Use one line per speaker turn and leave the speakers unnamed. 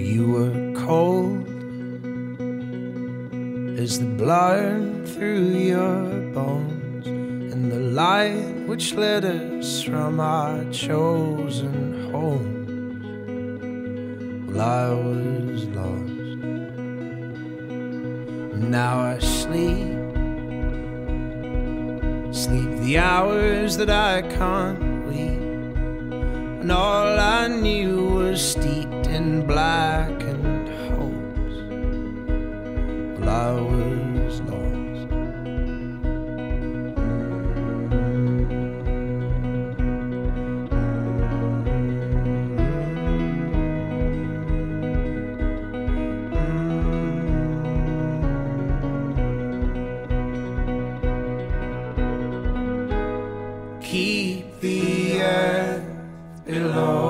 You were cold as the blood through your bones, and the light which led us from our chosen homes. Well, I was lost. Now I sleep, sleep the hours that I can't weep, and all I knew was steeped in blackened Lost. Keep the earth below.